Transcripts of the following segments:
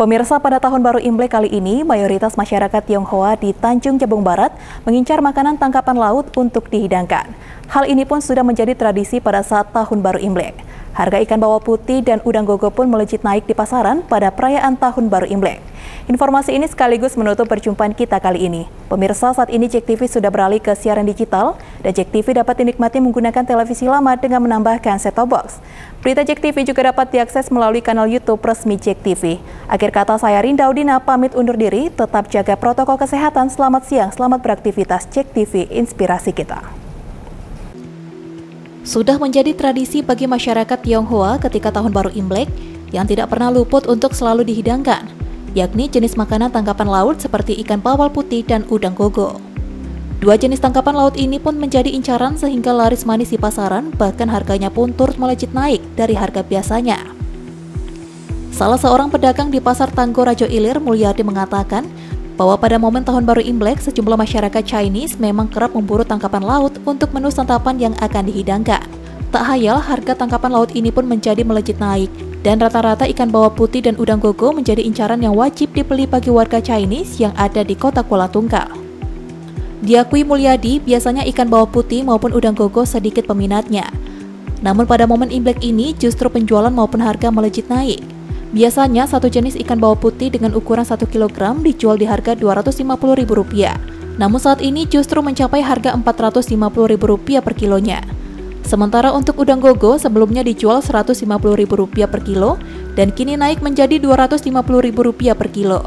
Pemirsa pada tahun baru Imlek kali ini, mayoritas masyarakat Tionghoa di Tanjung Jabung Barat mengincar makanan tangkapan laut untuk dihidangkan. Hal ini pun sudah menjadi tradisi pada saat tahun baru Imlek. Harga ikan bawal putih dan udang gogo pun melejit naik di pasaran pada perayaan tahun baru Imlek. Informasi ini sekaligus menutup perjumpaan kita kali ini. Pemirsa, saat ini Jack TV sudah beralih ke siaran digital dan Jack TV dapat dinikmati menggunakan televisi lama dengan menambahkan set-top box. Berita Jack TV juga dapat diakses melalui kanal YouTube resmi Jack TV. Akhir kata saya Rinda Udina pamit undur diri, tetap jaga protokol kesehatan. Selamat siang, selamat beraktivitas Jack TV, inspirasi kita. Sudah menjadi tradisi bagi masyarakat Tionghoa ketika tahun baru Imlek yang tidak pernah luput untuk selalu dihidangkan yakni jenis makanan tangkapan laut seperti ikan bawal putih dan udang gogo. Dua jenis tangkapan laut ini pun menjadi incaran sehingga laris manis di pasaran, bahkan harganya pun turut melejit naik dari harga biasanya. Salah seorang pedagang di Pasar Tanggo Rajo Ilir, Mulyadi mengatakan bahwa pada momen tahun baru Imlek, sejumlah masyarakat Chinese memang kerap memburu tangkapan laut untuk menu santapan yang akan dihidangkan. Tak hayal, harga tangkapan laut ini pun menjadi melejit naik, dan rata-rata ikan bawal putih dan udang gogo menjadi incaran yang wajib dibeli bagi warga Chinese yang ada di kota Kuala Tunggal. Diakui Mulyadi, biasanya ikan bawal putih maupun udang gogo sedikit peminatnya. Namun pada momen Imlek ini justru penjualan maupun harga melejit naik. Biasanya satu jenis ikan bawal putih dengan ukuran 1 kg dijual di harga Rp250.000. Namun saat ini justru mencapai harga Rp450.000 per kilonya. Sementara untuk udang gogo sebelumnya dijual Rp150.000 per kilo dan kini naik menjadi Rp250.000 per kilo.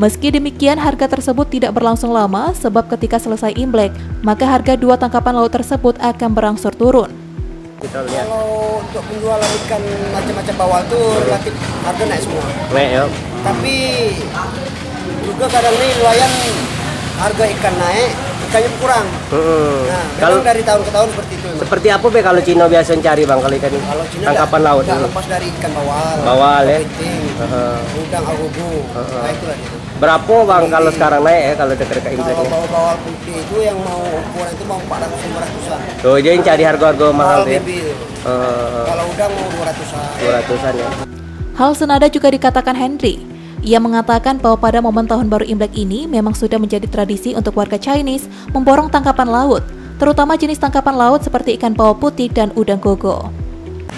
Meski demikian, harga tersebut tidak berlangsung lama sebab ketika selesai Imlek, maka harga dua tangkapan laut tersebut akan berangsur turun. Kita lihat. Kalau untuk penjualan ikan macam-macam bawal itu relatif harga naik semua. Naik ya. Tapi juga kadang ini nelayan harga ikan naik, ikannya kurang. Hmm. Nah, kalau dari tahun ke tahun seperti itu. Memang. Seperti apa be kalau Cino biasa cari bang kalau ikan Kalau Cina tangkapan laut? Enggak lepas dari ikan bawal. Bawal ya. Kepiting, Uh-huh. udang agogo. Uh-huh. Nah itulah dia. Berapa bang kalau sekarang naik ya kalau dekat-dekat Imlek Kalau ini? bawal bawal putih itu yang mau ukuran itu mau 400 500 an. Tuh dia yang cari harga-harga mahal ya. itu. Uh, Kalau udang mau 200 an. 200-an ya. Hal senada juga dikatakan Henry. Ia mengatakan bahwa pada momen tahun baru Imlek ini memang sudah menjadi tradisi untuk warga Chinese memborong tangkapan laut, terutama jenis tangkapan laut seperti ikan bawal putih dan udang gogo.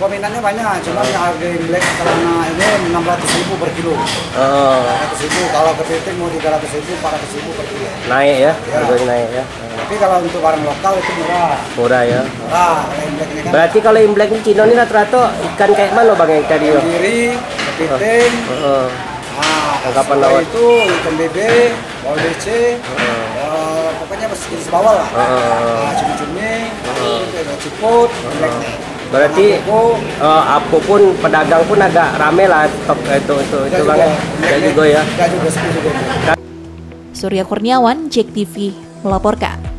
Peminatnya banyak, cuma yang harga Imlek karena ini 600 ribu per kilo. Oh, 600 ribu, kalau kepiting mau 300 ribu, 400 ribu per kilo. naik ya, harganya naik ya. Tapi kalau untuk barang lokal itu murah. Murah ya. Murah, kalau Imlek ini kan Berarti kalau Imlek ini Cino ini rata-rata ikan kayak mana bang yang tadi? ya? diri, kepiting, Heeh. nah, Tangkapan laut. itu ikan bebe, bawal DC, eh, pokoknya jenis bawal lah. Heeh. Nah, cumi-cumi, uh. ciput. Berarti Gogo, eh, apa pun pedagang pun agak rame lah stok itu itu itu bang ya. Enggak juga ya. Enggak juga, sepi juga. Surya Kurniawan, Jack TV, melaporkan.